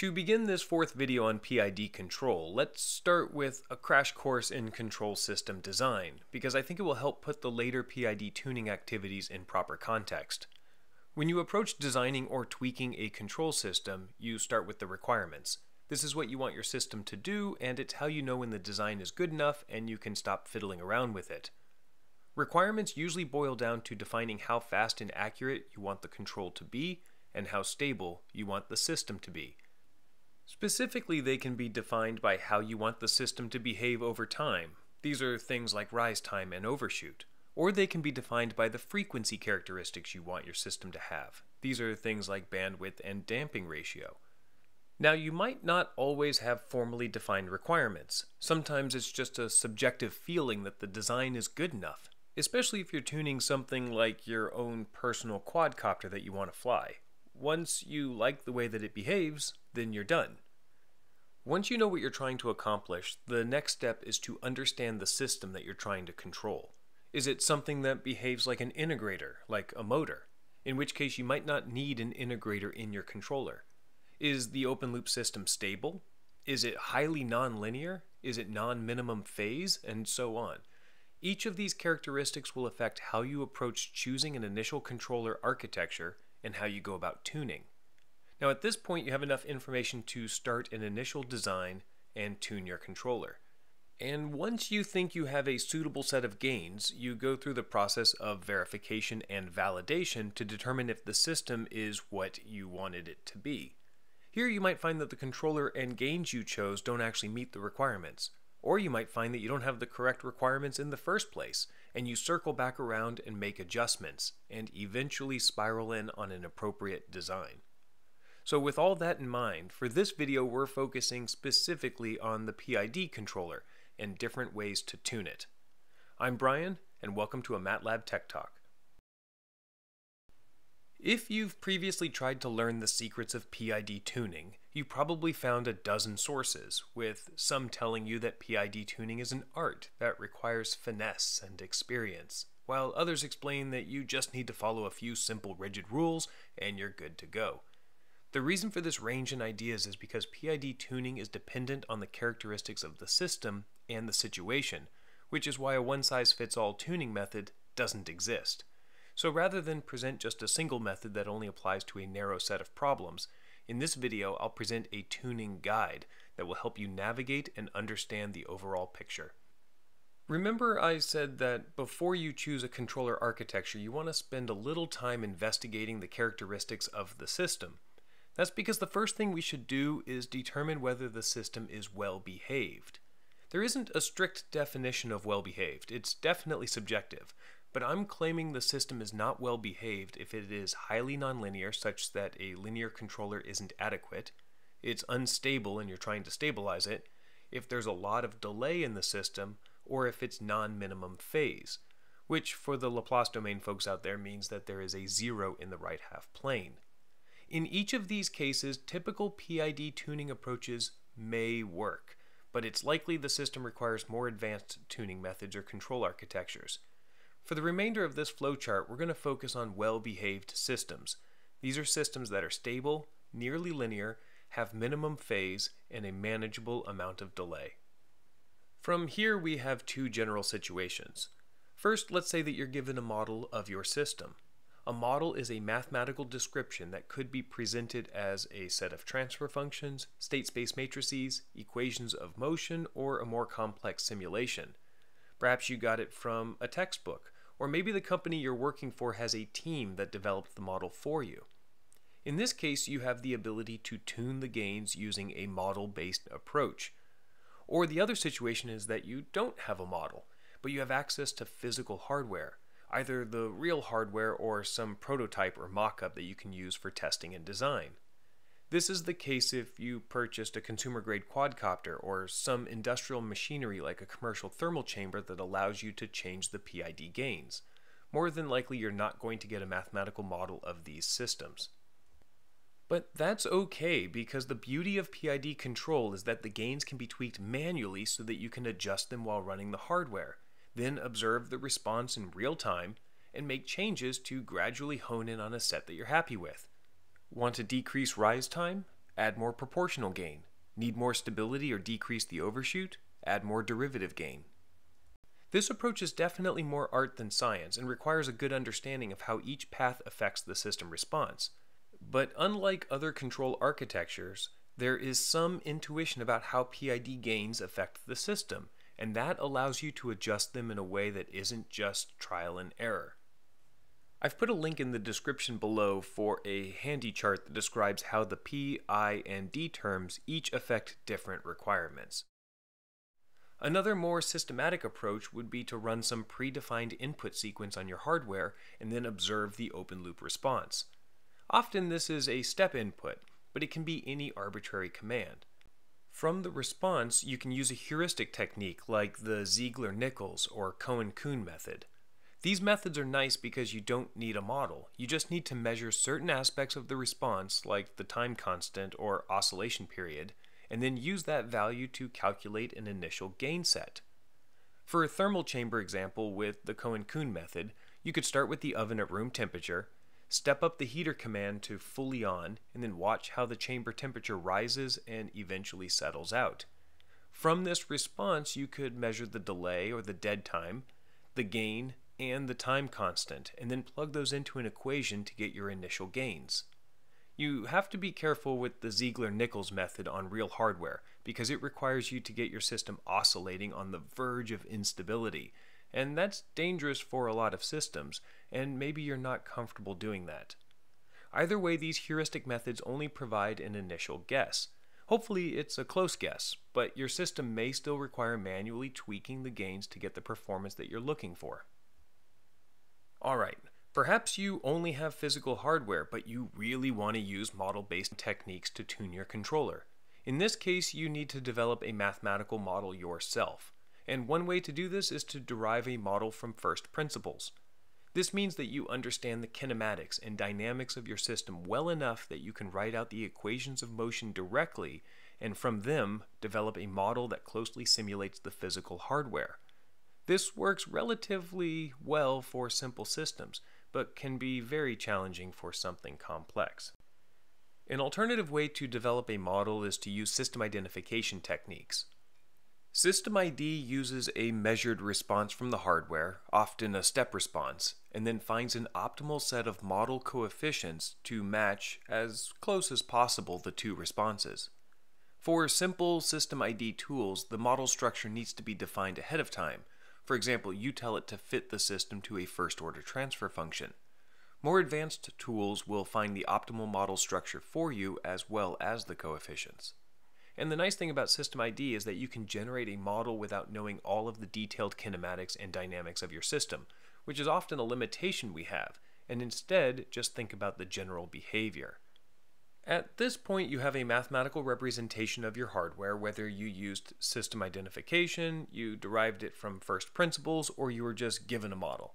To begin this fourth video on PID control, let's start with a crash course in control system design, because I think it will help put the later PID tuning activities in proper context. When you approach designing or tweaking a control system, you start with the requirements. This is what you want your system to do, and it's how you know when the design is good enough and you can stop fiddling around with it. Requirements usually boil down to defining how fast and accurate you want the control to be, and how stable you want the system to be. Specifically, they can be defined by how you want the system to behave over time. These are things like rise time and overshoot. Or they can be defined by the frequency characteristics you want your system to have. These are things like bandwidth and damping ratio. Now, you might not always have formally defined requirements. Sometimes it's just a subjective feeling that the design is good enough, especially if you're tuning something like your own personal quadcopter that you want to fly. Once you like the way that it behaves, then you're done. Once you know what you're trying to accomplish, the next step is to understand the system that you're trying to control. Is it something that behaves like an integrator, like a motor? In which case, you might not need an integrator in your controller. Is the open loop system stable? Is it highly nonlinear? Is it non minimum phase? And so on. Each of these characteristics will affect how you approach choosing an initial controller architecture and how you go about tuning. Now at this point you have enough information to start an initial design and tune your controller. And once you think you have a suitable set of gains, you go through the process of verification and validation to determine if the system is what you wanted it to be. Here you might find that the controller and gains you chose don't actually meet the requirements. Or you might find that you don't have the correct requirements in the first place, and you circle back around and make adjustments, and eventually spiral in on an appropriate design. So with all that in mind, for this video we're focusing specifically on the PID controller and different ways to tune it. I'm Brian, and welcome to a MATLAB Tech Talk. If you've previously tried to learn the secrets of PID tuning, you probably found a dozen sources, with some telling you that PID tuning is an art that requires finesse and experience, while others explain that you just need to follow a few simple rigid rules and you're good to go. The reason for this range in ideas is because PID tuning is dependent on the characteristics of the system and the situation, which is why a one size fits all tuning method doesn't exist. So rather than present just a single method that only applies to a narrow set of problems, in this video I'll present a tuning guide that will help you navigate and understand the overall picture. Remember I said that before you choose a controller architecture you want to spend a little time investigating the characteristics of the system. That's because the first thing we should do is determine whether the system is well behaved. There isn't a strict definition of well behaved, it's definitely subjective, but I'm claiming the system is not well behaved if it is highly nonlinear, such that a linear controller isn't adequate, it's unstable and you're trying to stabilize it, if there's a lot of delay in the system, or if it's non minimum phase, which for the Laplace domain folks out there means that there is a zero in the right half plane. In each of these cases, typical PID tuning approaches may work, but it's likely the system requires more advanced tuning methods or control architectures. For the remainder of this flowchart, we're going to focus on well-behaved systems. These are systems that are stable, nearly linear, have minimum phase, and a manageable amount of delay. From here we have two general situations. First, let's say that you're given a model of your system. A model is a mathematical description that could be presented as a set of transfer functions, state space matrices, equations of motion, or a more complex simulation. Perhaps you got it from a textbook, or maybe the company you're working for has a team that developed the model for you. In this case, you have the ability to tune the gains using a model-based approach. Or the other situation is that you don't have a model, but you have access to physical hardware, either the real hardware or some prototype or mock-up that you can use for testing and design. This is the case if you purchased a consumer grade quadcopter or some industrial machinery like a commercial thermal chamber that allows you to change the PID gains. More than likely, you're not going to get a mathematical model of these systems. But that's okay because the beauty of PID control is that the gains can be tweaked manually so that you can adjust them while running the hardware, then observe the response in real time and make changes to gradually hone in on a set that you're happy with. Want to decrease rise time? Add more proportional gain. Need more stability or decrease the overshoot? Add more derivative gain. This approach is definitely more art than science and requires a good understanding of how each path affects the system response. But unlike other control architectures, there is some intuition about how PID gains affect the system, and that allows you to adjust them in a way that isn't just trial and error. I've put a link in the description below for a handy chart that describes how the P, I, and D terms each affect different requirements. Another more systematic approach would be to run some predefined input sequence on your hardware and then observe the open loop response. Often this is a step input, but it can be any arbitrary command. From the response, you can use a heuristic technique like the Ziegler-Nichols or Cohen-Coon method. These methods are nice because you don't need a model. You just need to measure certain aspects of the response, like the time constant or oscillation period, and then use that value to calculate an initial gain set. For a thermal chamber example with the Cohen-Coon method, you could start with the oven at room temperature, step up the heater command to fully on, and then watch how the chamber temperature rises and eventually settles out. From this response, you could measure the delay or the dead time, the gain, and the time constant, and then plug those into an equation to get your initial gains. You have to be careful with the Ziegler-Nichols method on real hardware because it requires you to get your system oscillating on the verge of instability, and that's dangerous for a lot of systems, and maybe you're not comfortable doing that. Either way, these heuristic methods only provide an initial guess. Hopefully, it's a close guess, but your system may still require manually tweaking the gains to get the performance that you're looking for. Alright, Perhaps you only have physical hardware, but you really want to use model-based techniques to tune your controller. In this case, you need to develop a mathematical model yourself. And one way to do this is to derive a model from first principles. This means that you understand the kinematics and dynamics of your system well enough that you can write out the equations of motion directly, and from them, develop a model that closely simulates the physical hardware. This works relatively well for simple systems, but can be very challenging for something complex. An alternative way to develop a model is to use system identification techniques. System ID uses a measured response from the hardware, often a step response, and then finds an optimal set of model coefficients to match as close as possible the two responses. For simple System ID tools, the model structure needs to be defined ahead of time, for example, you tell it to fit the system to a first order transfer function. More advanced tools will find the optimal model structure for you as well as the coefficients. And the nice thing about System ID is that you can generate a model without knowing all of the detailed kinematics and dynamics of your system, which is often a limitation we have, and instead just think about the general behavior. At this point, you have a mathematical representation of your hardware, whether you used system identification, you derived it from first principles, or you were just given a model.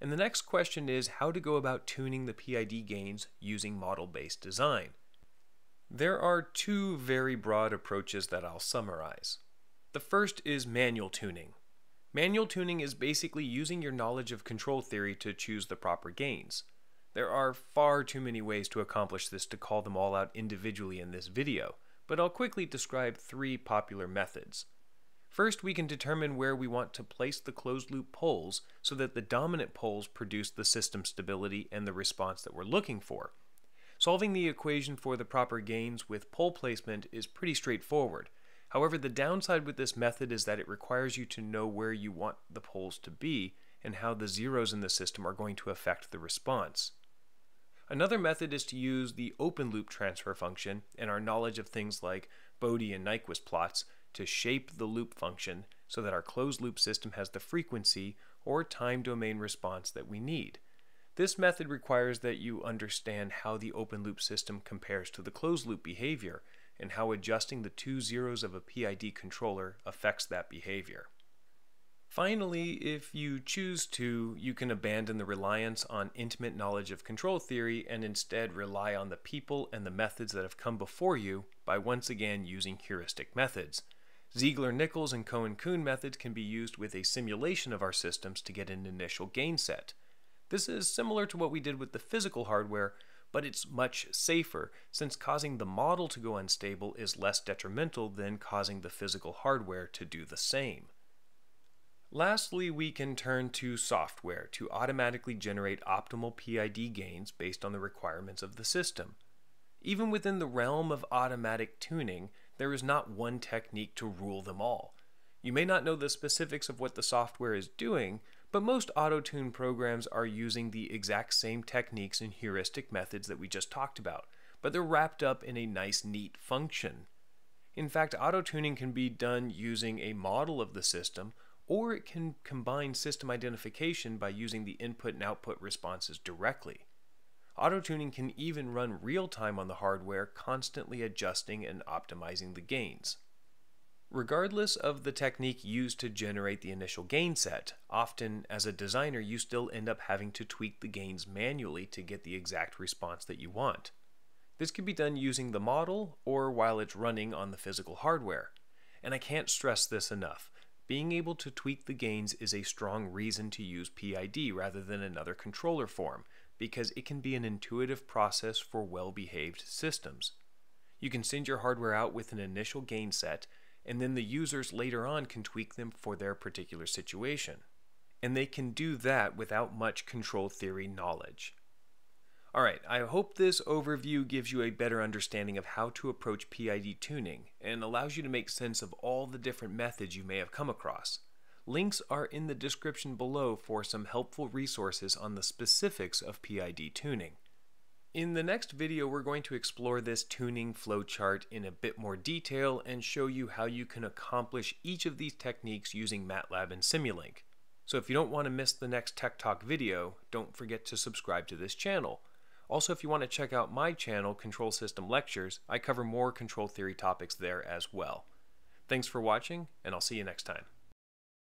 And the next question is how to go about tuning the PID gains using model-based design. There are two very broad approaches that I'll summarize. The first is manual tuning. Manual tuning is basically using your knowledge of control theory to choose the proper gains. There are far too many ways to accomplish this to call them all out individually in this video, but I'll quickly describe three popular methods. First, we can determine where we want to place the closed loop poles so that the dominant poles produce the system stability and the response that we're looking for. Solving the equation for the proper gains with pole placement is pretty straightforward. However, the downside with this method is that it requires you to know where you want the poles to be and how the zeros in the system are going to affect the response. Another method is to use the open loop transfer function and our knowledge of things like Bode and Nyquist plots to shape the loop function so that our closed loop system has the frequency or time domain response that we need. This method requires that you understand how the open loop system compares to the closed loop behavior and how adjusting the two zeros of a PID controller affects that behavior. Finally, if you choose to, you can abandon the reliance on intimate knowledge of control theory and instead rely on the people and the methods that have come before you by once again using heuristic methods. Ziegler-Nichols and Cohen-Coon methods can be used with a simulation of our systems to get an initial gain set. This is similar to what we did with the physical hardware, but it's much safer since causing the model to go unstable is less detrimental than causing the physical hardware to do the same. Lastly, we can turn to software to automatically generate optimal PID gains based on the requirements of the system. Even within the realm of automatic tuning, there is not one technique to rule them all. You may not know the specifics of what the software is doing, but most auto-tune programs are using the exact same techniques and heuristic methods that we just talked about, but they're wrapped up in a nice, neat function. In fact, auto-tuning can be done using a model of the system, or it can combine system identification by using the input and output responses directly. Auto-tuning can even run real-time on the hardware, constantly adjusting and optimizing the gains. Regardless of the technique used to generate the initial gain set, often as a designer you still end up having to tweak the gains manually to get the exact response that you want. This can be done using the model or while it's running on the physical hardware. And I can't stress this enough. Being able to tweak the gains is a strong reason to use PID rather than another controller form, because it can be an intuitive process for well behaved systems. You can send your hardware out with an initial gain set and then the users later on can tweak them for their particular situation. And they can do that without much control theory knowledge. Alright, I hope this overview gives you a better understanding of how to approach PID tuning and allows you to make sense of all the different methods you may have come across. Links are in the description below for some helpful resources on the specifics of PID tuning. In the next video, we're going to explore this tuning flowchart in a bit more detail and show you how you can accomplish each of these techniques using MATLAB and Simulink. So if you don't want to miss the next Tech Talk video, don't forget to subscribe to this channel. Also, if you want to check out my channel, Control System Lectures, I cover more control theory topics there as well. Thanks for watching, and I'll see you next time.